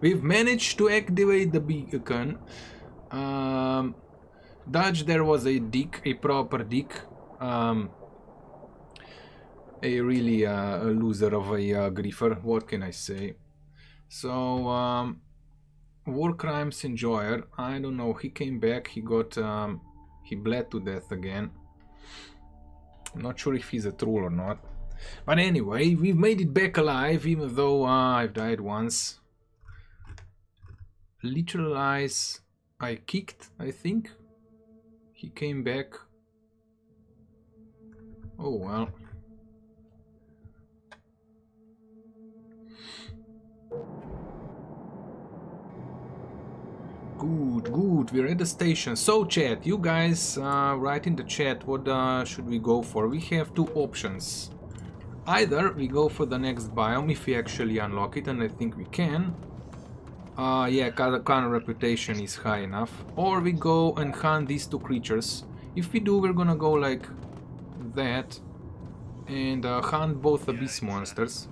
We've managed to activate the beacon. Um, Dodge, there was a dick, a proper dick. Um, a really uh, a loser of a uh, griefer, what can I say? So, um, War Crimes Enjoyer, I don't know, he came back, he got, um, he bled to death again. Not sure if he's a troll or not. But anyway, we've made it back alive, even though uh, I've died once. Literal eyes I kicked, I think. He came back. Oh well. Good, good, we're at the station. So chat, you guys uh, write in the chat what uh, should we go for. We have two options. Either we go for the next biome if we actually unlock it, and I think we can. Uh, yeah, Khan reputation is high enough. Or we go and hunt these two creatures. If we do, we're gonna go like that and uh, hunt both abyss monsters.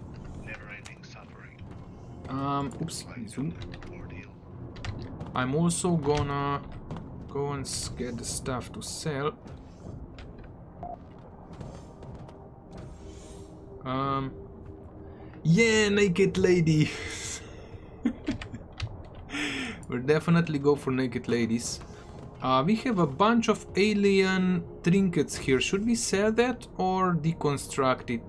Um, oops, zoom. I'm also gonna go and get the stuff to sell. Um, yeah, naked ladies. we'll definitely go for naked ladies. Uh, we have a bunch of alien trinkets here. Should we sell that or deconstruct it?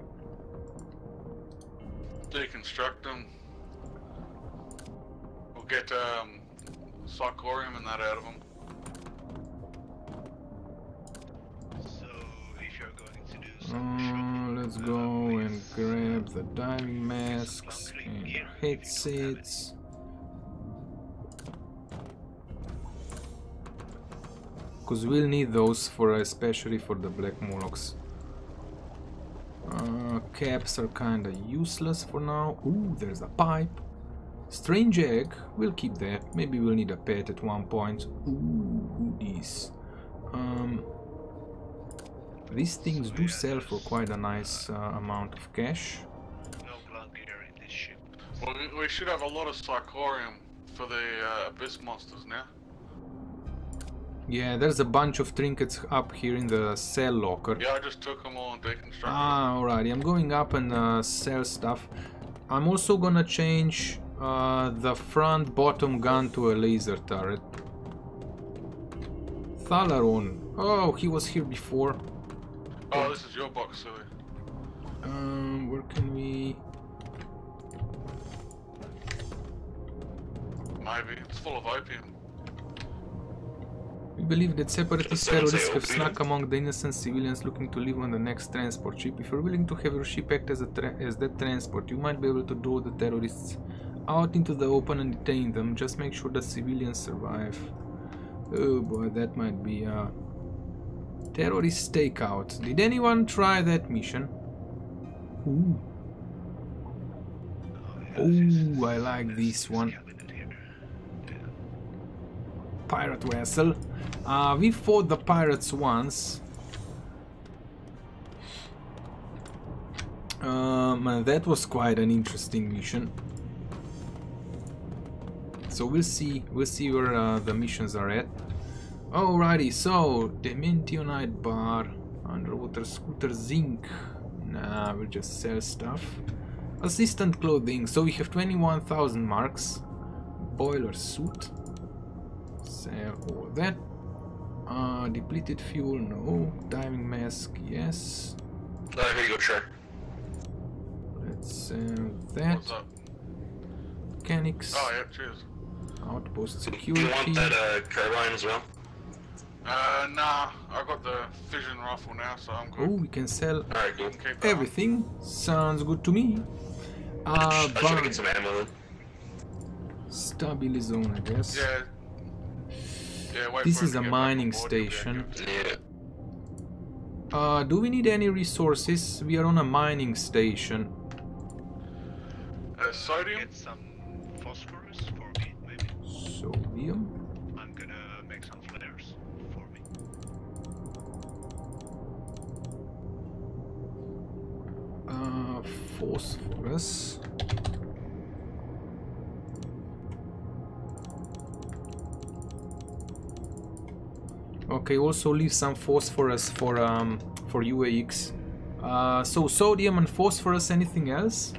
Deconstruct them. We'll get um, Sarkorium and that out of them. So, if you're going to do some let's go and grab the diving masks and headsets. Because we'll need those for especially for the black molochs. Uh, caps are kinda useless for now. Ooh, there's a pipe. Strange egg, we'll keep that. Maybe we'll need a pet at one point. Ooh, goodies. Um, these things do sell for quite a nice uh, amount of cash. no blood gear in this ship. Well, we- we should have a lot of Sarkorium for the uh, Abyss monsters now. Yeah, there's a bunch of trinkets up here in the cell locker. Yeah, I just took them all and deconstructed. Ah, alrighty. I'm going up and uh, sell stuff. I'm also gonna change uh, the front bottom gun to a laser turret. Thalaron. Oh, he was here before. Oh, this is your box, silly. Um, where can we... Maybe. It's full of opium. We believe that separatist terrorists have snuck among the innocent civilians looking to live on the next transport ship. If you're willing to have your ship act as, a tra- as that transport, you might be able to draw the terrorists out into the open and detain them. Just make sure the civilians survive. Oh boy, that might be a terrorist stakeout. Did anyone try that mission? Ooh, Ooh I like this one. Pirate vessel. Uh, we fought the pirates once. Um, and that was quite an interesting mission. So we'll see, we'll see where uh, the missions are at. Alrighty, so Dementonite bar, underwater scooter zinc. Nah, we'll just sell stuff. Assistant clothing, so we have 21,000 marks. Boiler suit. Sell all that. Uh, depleted fuel, no. Diving mask, yes. Uh, here you go, Shark. Let's sell that. What's up? Mechanics, Oh, yeah, cheers. outpost security. Do you want that uh, carbine as well? Uh, nah, I got the fission rifle now, so I'm Oh, we can sell Alright, cool. Keep on. everything. Sounds good to me. Uh, I should bar- get some ammo then. Stabilozine, I guess. Yeah. Yeah, wait This for is a mining board, station. Yeah. Uh, do we need any resources? We are on a mining station. Uh, sodium? Get some phosphorus Phosphorus. Okay, also leave some phosphorus for um, for UEX. Uh, so sodium and phosphorus, anything else?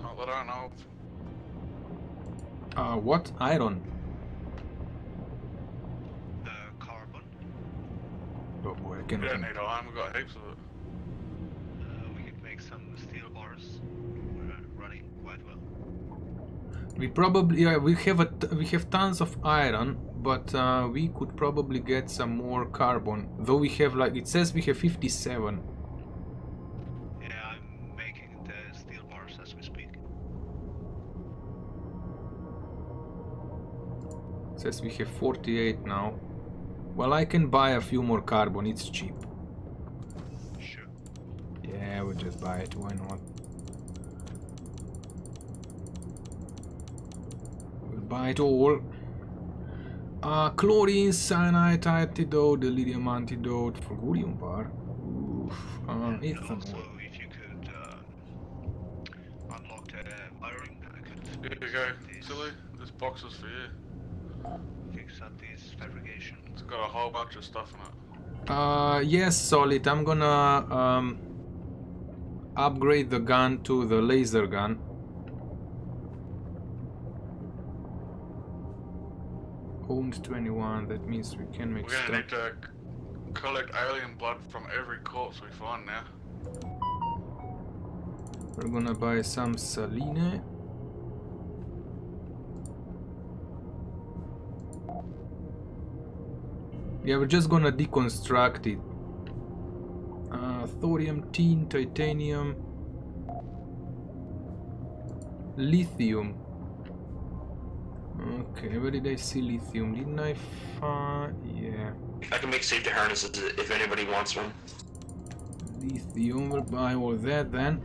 Not that I know uh, what? Iron? The carbon. Oh boy, I can... We don't need iron, we've got heaps of it. We probably yeah, we have a t- we have tons of iron, but uh, we could probably get some more carbon. Though we have like it says we have 57. Yeah, I'm making the steel bars as we speak. It says we have 48 now. Well, I can buy a few more carbon. It's cheap. Sure. Yeah, we'll just buy it. Why not? We'll buy it all. Uh, chlorine, cyanide antidote, delirium antidote, fulgurium bar. Oof. Uh, And also, if you could uh, unlock the wiring, I could Here you go, silly. This box is for you. fix up this fabrication. It's got a whole bunch of stuff in it. Uh, yes, Solid. I'm gonna um, upgrade the gun to the laser gun. Owned 21. That means we can make We're gonna need to collect alien blood from every corpse we find now. We're gonna buy some saline. Yeah, we're just gonna deconstruct it. Uh, thorium, tin, titanium, lithium. Okay, where did I see lithium? Didn't I find? Yeah, I can make safety harnesses if anybody wants one. lithium. We'll buy all that then.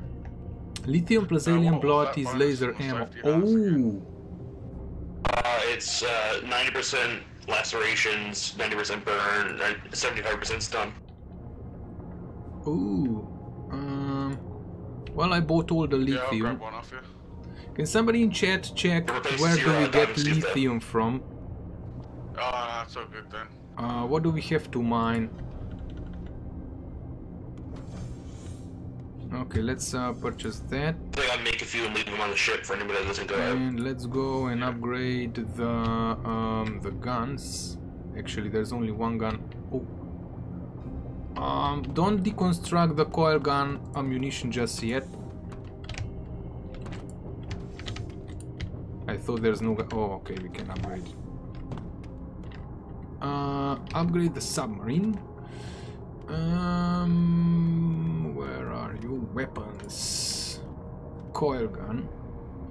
Lithium plus Uh, alien blood that is bonus laser on ammo. safety harness again? Oh. Uh, it's uh, 90% lacerations, 90% burn, 75% stun. Ooh. Um. Well, I bought all the Yeah, I'll lithium. grab one off you. Can somebody in chat check where do we get lithium from? Oh, no, that's all good then. Uh, what do we have to mine? Okay, let's uh, purchase that. I think I'll make a few and leave them on the ship for anybody that doesn't go out. And let's go and upgrade the um, the guns. Actually, there's only one gun. Oh. Um, don't deconstruct the coil gun ammunition just yet. Thought there's no. Oh, okay, we can upgrade. Uh, upgrade the submarine. Um, where are you? Weapons. Coil gun.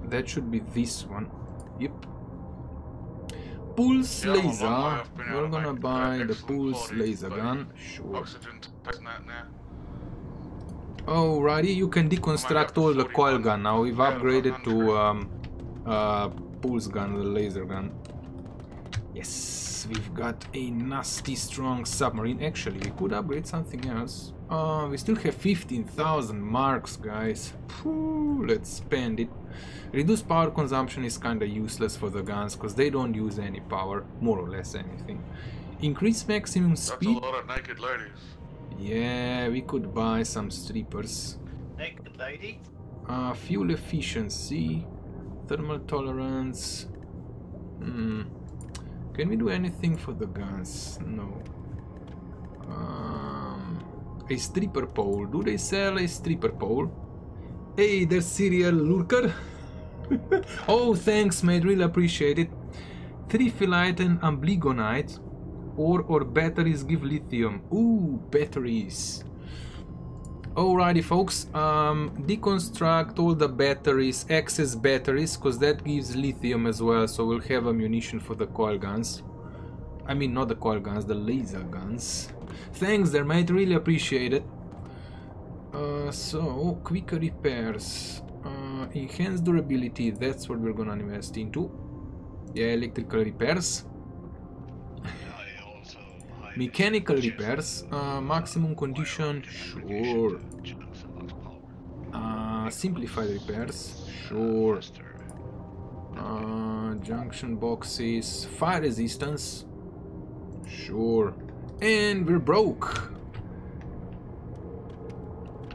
That should be this one. Yep. Pulse Yeah, I'm a long way laser. able We're gonna uh, buy the pulse laser gun. Sure. Alrighty, you can deconstruct all the coil gun now. We've upgraded to um, uh, pulse gun, the laser gun. Yes, we've got a nasty strong submarine. Actually, we could upgrade something else. Uh, we still have 15,000 marks, guys. Phew, let's spend it. Reduced power consumption is kinda useless for the guns, because they don't use any power, more or less anything. Increase maximum speed. That's a speed. lot of naked ladies. Yeah, we could buy some strippers. Naked lady. Uh, fuel efficiency, thermal tolerance. Hmm. Can we do anything for the guns? No. Um, a stripper pole. Do they sell a stripper pole? Hey, there's Serial Lurker. oh, thanks, mate. Really appreciate it. Triphylite and amblygonite. Or or batteries give lithium. Ooh, batteries. Alrighty folks, um, deconstruct all the batteries, excess batteries, because that gives lithium as well, so we'll have ammunition for the coil guns. I mean, not the coil guns, the laser guns. Thanks there mate, really appreciate it. Uh, so, quicker repairs. Uh, enhanced durability, that's what we're gonna invest into. Yeah, electrical repairs. Mechanical repairs, uh, maximum condition, sure. Uh, simplified repairs, sure. Uh, junction boxes, fire resistance. Sure. And we're broke.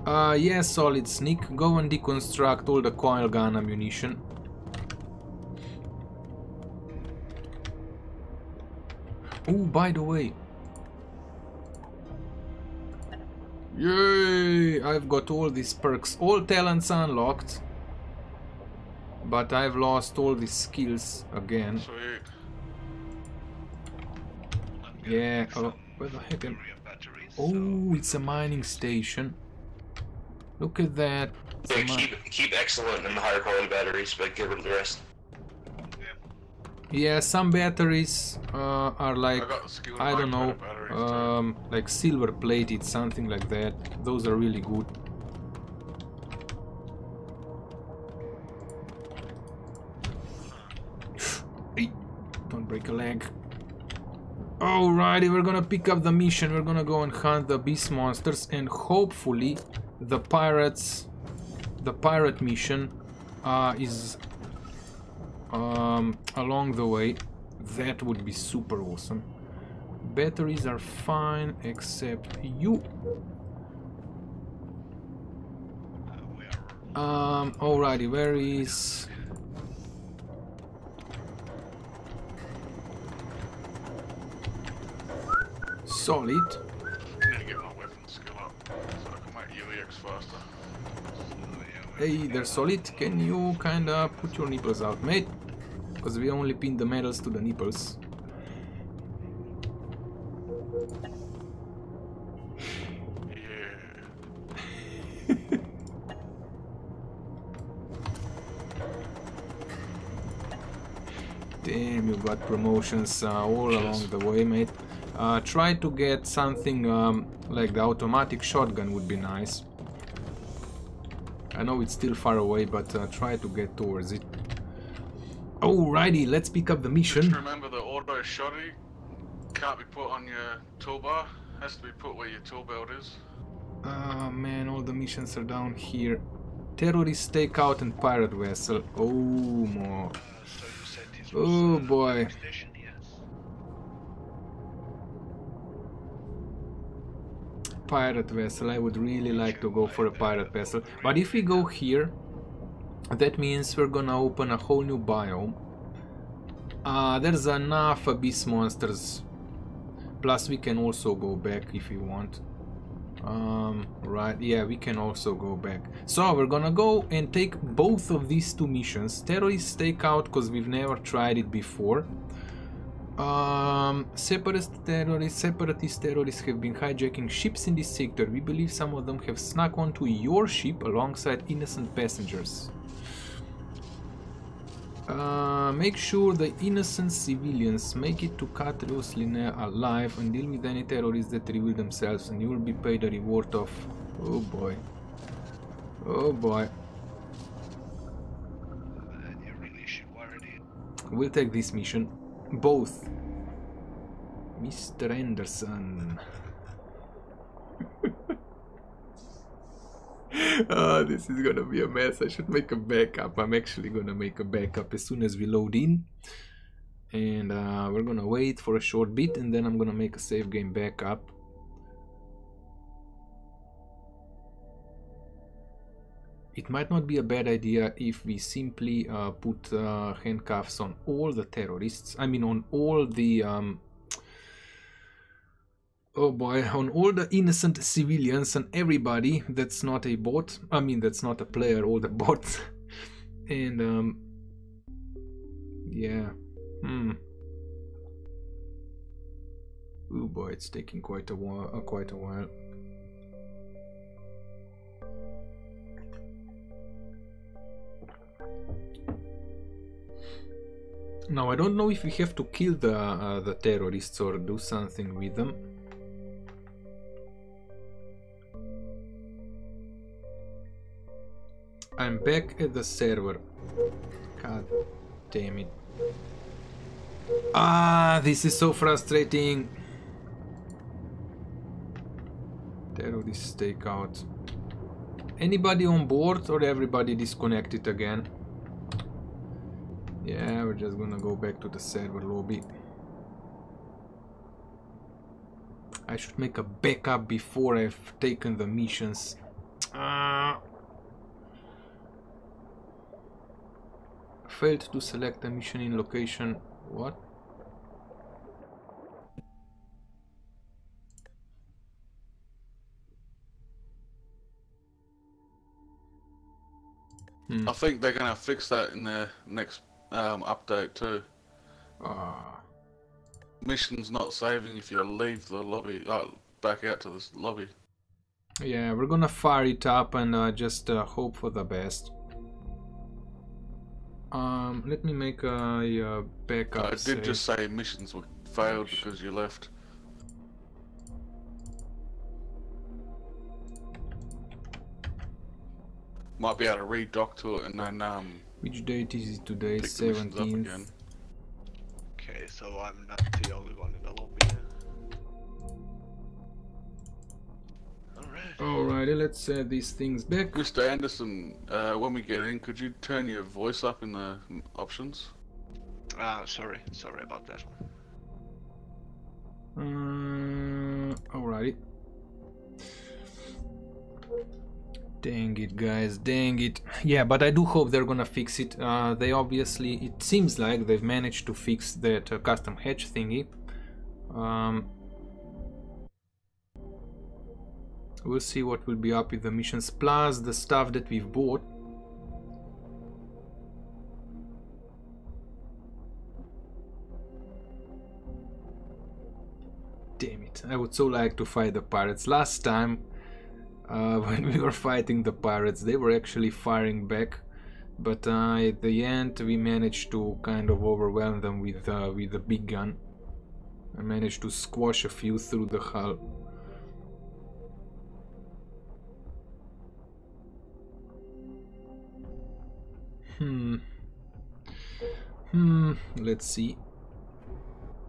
Uh, yeah, solid sneak. Go and deconstruct all the coil gun ammunition. Oh, by the way. Yay! I've got all these perks. All talents unlocked. But I've lost all these skills again. Yeah, oh, where the heck am... Oh, it's a mining station. Look at that. Yeah, keep keep excellent and the higher quality batteries, but get rid of the rest. Yeah. Some batteries uh, are like I got the skill. I don't know, um, like silver plated, something like that. Those are really good. Hey, don't break a leg. Alrighty, we're gonna pick up the mission. We're gonna go and hunt the beast monsters, and hopefully, the pirates, the pirate mission, uh, is um, along the way. That would be super awesome. Batteries are fine, except you. Um, alrighty, where is... Solid. I need to get my weapon skill up so I can make UEX faster. so, yeah, we- Hey, they're solid. Can you kinda put your nipples out, mate? Because we only pin the medals to the nipples. Yeah. Damn, you got promotions uh, all along the way, mate. Uh, try to get something um, like the automatic shotgun would be nice. I know it's still far away, but uh, try to get towards it. Alrighty, let's pick up the mission. Remember the auto shotty can't be put on your toolbar. Has to be put where your tool belt is. Ah man, all the missions are down here. Terrorist takeout and pirate vessel. Oh, more. Uh, so you said this Oh, uh, boy. station, pirate vessel. I would really like to go for a pirate vessel. But if we go here, that means we're gonna open a whole new biome. Uh, there's enough abyss monsters. Plus we can also go back if we want. Um, right, yeah, we can also go back. So we're gonna go and take both of these two missions. Terrorist takeout, because we've never tried it before. Um, separatist terrorists, separatist terrorists have been hijacking ships in this sector. We believe some of them have snuck onto your ship alongside innocent passengers. Uh, make sure the innocent civilians make it to Catrios Linea alive and deal with any terrorists that reveal themselves and you will be paid a reward of... Oh boy. Oh boy. And you really should worry. We'll take this mission. Both. Mr. Anderson. oh, this is gonna be a mess. I should make a backup. I'm actually gonna make a backup as soon as we load in. And uh, we're gonna wait for a short bit and then I'm gonna make a save game backup. It might not be a bad idea if we simply uh, put uh, handcuffs on all the terrorists. I mean, on all the. Um, oh boy, on all the innocent civilians and everybody that's not a bot. I mean, that's not a player, all the bots. and. Um, yeah. Hmm. Oh boy, it's taking quite a while. Uh, quite a while. Now I don't know if we have to kill the uh, the terrorists or do something with them. I'm back at the server. God damn it. Ah, this is so frustrating. Terrorist takeout. Anybody on board or everybody disconnected again? Yeah, we're just gonna go back to the server lobby. I should make a backup before I've taken the missions. Uh, failed to select a mission in location. What? Hmm. I think they're gonna fix that in the next um, update too. Ah. Mission's not saving if you leave the lobby, uh, back out to this lobby. Yeah, we're gonna fire it up and uh, just uh, hope for the best. Um, let me make a, uh backup. I did save. just say missions were failed because you left. Might be able to redock to it and then um, Which date is it today? pick the missions up again. Seventeenth. Okay, so I'm not the only one in the lobby. Alright. Alrighty, let's set these things back. Mr. Anderson, uh, when we get in, could you turn your voice up in the mm, options? Ah, sorry, sorry about that. Uh, alrighty. Dang it, guys, dang it. Yeah, but I do hope they're gonna fix it. Uh, they obviously, it seems like they've managed to fix that uh, custom hatch thingy. Um, we'll see what will be up with the missions, plus the stuff that we've bought. Damn it, I would so like to fight the pirates. Last time, uh, when we were fighting the pirates, they were actually firing back. But uh, at the end, we managed to kind of overwhelm them with, uh, with the big gun. I managed to squash a few through the hull. Hmm. Hmm, let's see.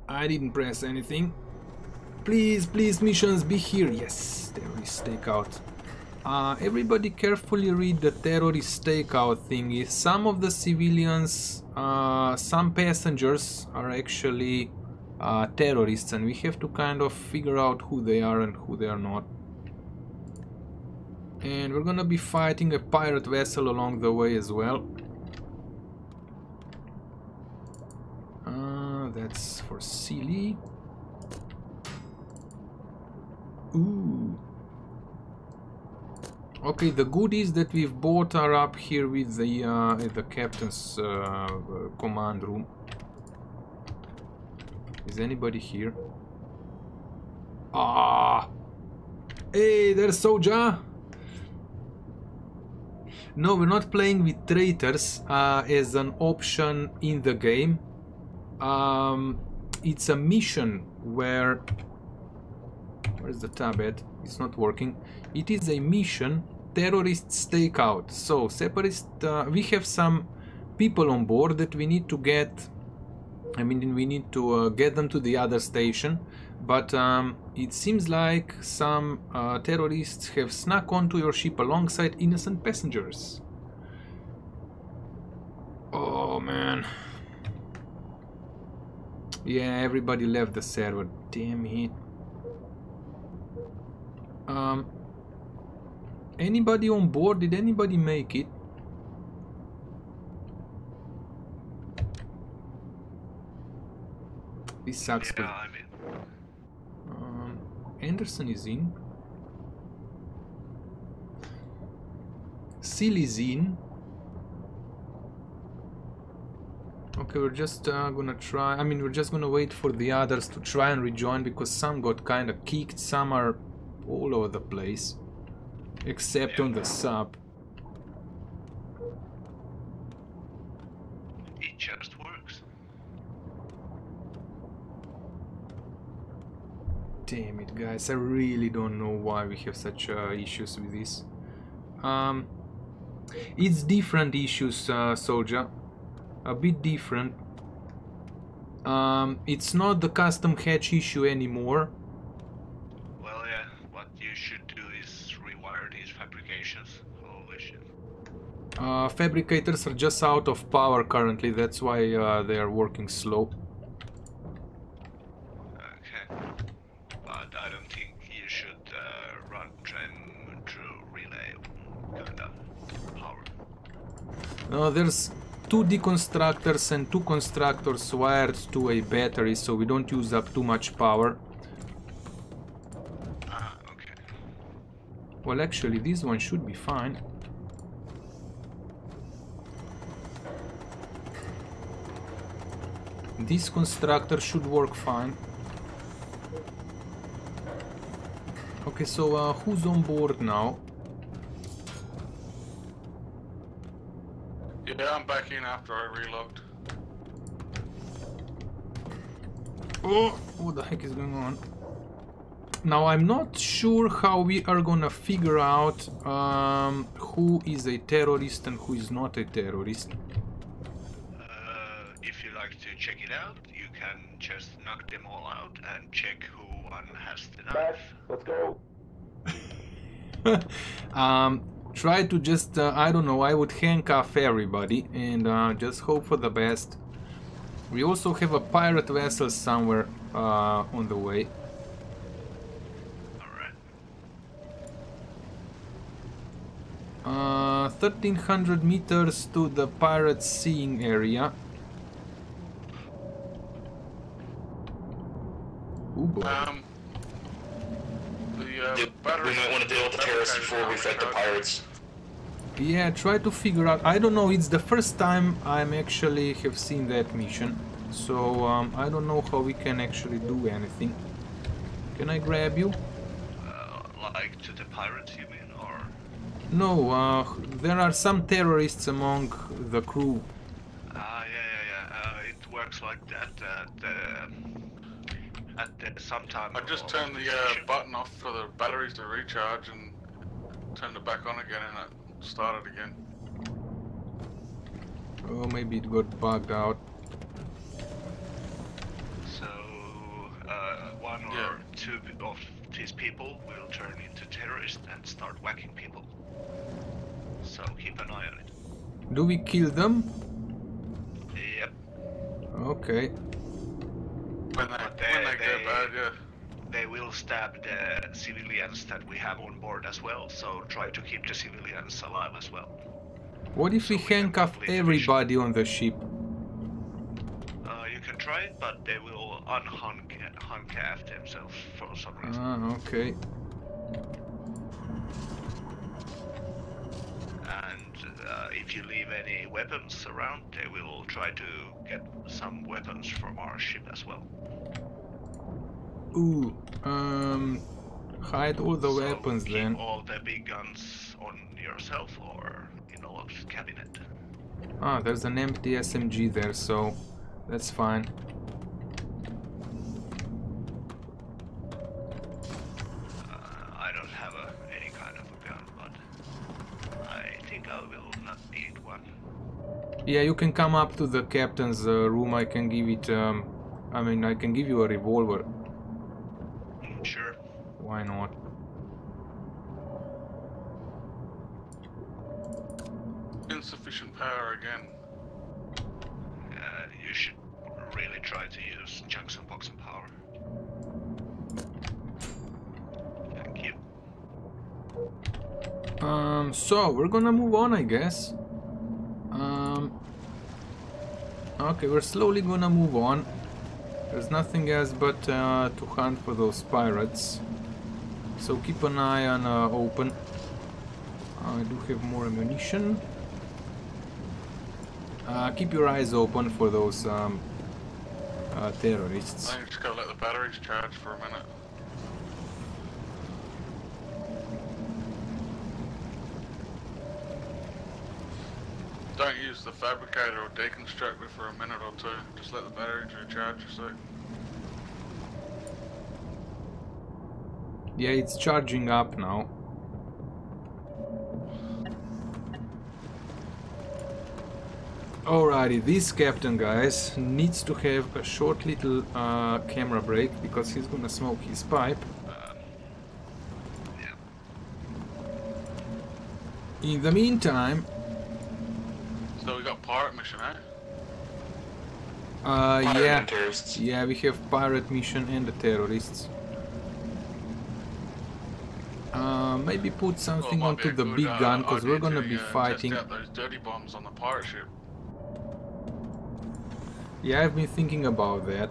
I didn't press anything. Please, please, missions, be here. Yes, terrorist stakeout. Uh, everybody carefully read the terrorist stakeout thingy. Some of the civilians, uh, some passengers are actually uh, terrorists and we have to kind of figure out who they are and who they are not. And we're gonna be fighting a pirate vessel along the way as well. Uh, that's for Sealy. Ooh. Okay, the goodies that we've bought are up here with the uh, the captain's uh, command room. Is anybody here? Ah! Hey, there's Soja! No, we're not playing with traitors uh, as an option in the game. Um, it's a mission where Where's the tab at? It's not working. It is a mission, terrorist stakeout. So, separatist, uh, we have some people on board that we need to get. I mean, we need to uh, get them to the other station. But um, it seems like some uh, terrorists have snuck onto your ship alongside innocent passengers. Oh man. Yeah, everybody left the server. Damn it. Um, anybody on board? Did anybody make it? This sucks. Yeah, 'cause- I mean, Um, Anderson is in. Seal is in. Okay, we're just uh, gonna try. I mean, we're just gonna wait for the others to try and rejoin because some got kind of kicked, some are all over the place, except on the sub. it just works. Damn it, guys! I really don't know why we have such uh, issues with this. Um, it's different issues, uh, Soldier. A bit different. Um, it's not the custom hatch issue anymore. Well, yeah, what you should do is rewire these fabrications. Holy shit. Uh, fabricators are just out of power currently, that's why uh, they are working slow. Okay. But I don't think you should uh, run them through relay power. No, there's two deconstructors and two constructors wired to a battery, so we don't use up too much power. Ah, okay. Well, actually, this one should be fine. This constructor should work fine. Okay, so uh, who's on board now? Yeah, I'm back in after I relogged. Oh, what the heck is going on? Now I'm not sure how we are gonna figure out um, who is a terrorist and who is not a terrorist. Uh, like to check it out, you can just knock them all out and check who one has the knife. let's go. um, try to just, uh, I don't know, I would handcuff everybody and uh, just hope for the best. We also have a pirate vessel somewhere uh, on the way. Alright. Uh, 1300 meters to the pirate seeing area. Ooh. Um, the uh, We might want to deal with the terrorists before we fight the pirates. Yeah, try to figure out. I don't know. It's the first time I'm actually have seen that mission, so um, I don't know how we can actually do anything. Can I grab you? Uh, like to the pirates, you mean, or? No. Uh, there are some terrorists among the crew. Ah, yeah, yeah, yeah. Uh, it works like that at the at the sometime. I just turned the uh, button off for the batteries to recharge and turned it back on again and it started again. Oh, maybe it got bugged out. So uh, one or Yeah. two of these people will turn into terrorists and start whacking people. So keep an eye on it. Do we kill them? Yep. Okay. When they, But when they- they go bad, yeah. They will stab the civilians that we have on board as well. So try to keep the civilians alive as well. What if So we we handcuff complete the everybody on the ship? Uh, you can try it, but they will unhandcuff themselves for some reason. Ah, okay. If you leave any weapons around, they will try to get some weapons from our ship as well. Ooh. Um. Hide all the So weapons keep then. all the big guns on yourself or in a locked cabinet. Ah, there's an empty SMG there, so that's fine. Yeah, you can come up to the captain's uh, room. I can give it. Um, I mean, I can give you a revolver. Sure. Why not? Insufficient power again. Uh, you should really try to use junction box and power. Thank you. Um, so we're gonna move on, I guess. Um, okay, we're slowly gonna move on. There's nothing else but uh, to hunt for those pirates. So keep an eye on uh, open. I do have more ammunition. Uh, keep your eyes open for those um, uh, terrorists. I think just gotta let the batteries charge for a minute. Don't use the fabricator or deconstructor for a minute or two. Just let the batteries recharge a sec. Yeah, it's charging up now. Alrighty, this captain, guys, needs to have a short little uh, camera break because he's gonna smoke his pipe. Yeah. In the meantime, mission, eh? Uh, Pirate yeah. terrorists. Yeah, we have pirate mission and the terrorists. Uh, maybe put something might be onto the good, big uh, gun because we're gonna to, be uh, fighting. Test out those dirty bombs on the pirate ship. Yeah, I've been thinking about that.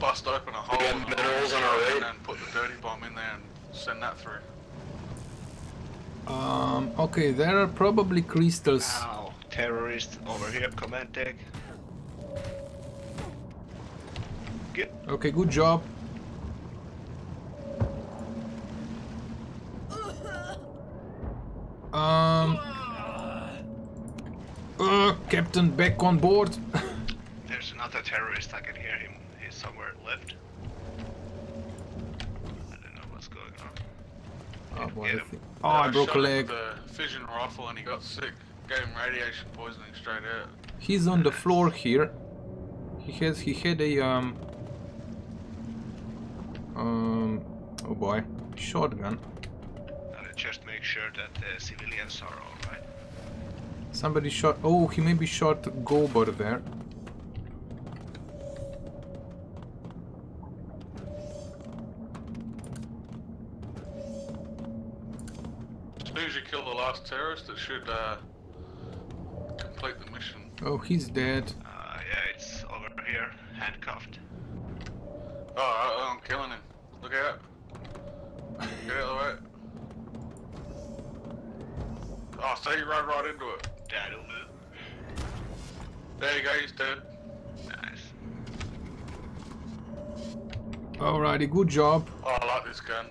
Bust open a hole in the minerals on our and then put the dirty bomb in there and send that through. Um, okay, there are probably crystals. Now, terrorist over here, command deck. Good. Okay, good job. Um. Uh, Captain, back on board. There's another terrorist, I can hear him. He's somewhere left. I don't know what's going on. oh, boy, Get I oh, I broke a leg. with a fission rifle and he got sick. Gave him radiation poisoning straight out. He's on the floor here. He has he had a um um oh boy shotgun. Gotta just make sure that the civilians are alright. Somebody shot. Oh, he maybe shot Gober there. Should uh, complete the mission. Oh, he's dead. Uh, yeah, it's over here, handcuffed. Oh, I, I'm killing him. Look out. Get out of the way. Oh, so you run right into it. That'll do. There you go, he's dead. Nice. Alrighty, good job. Oh, I like this gun.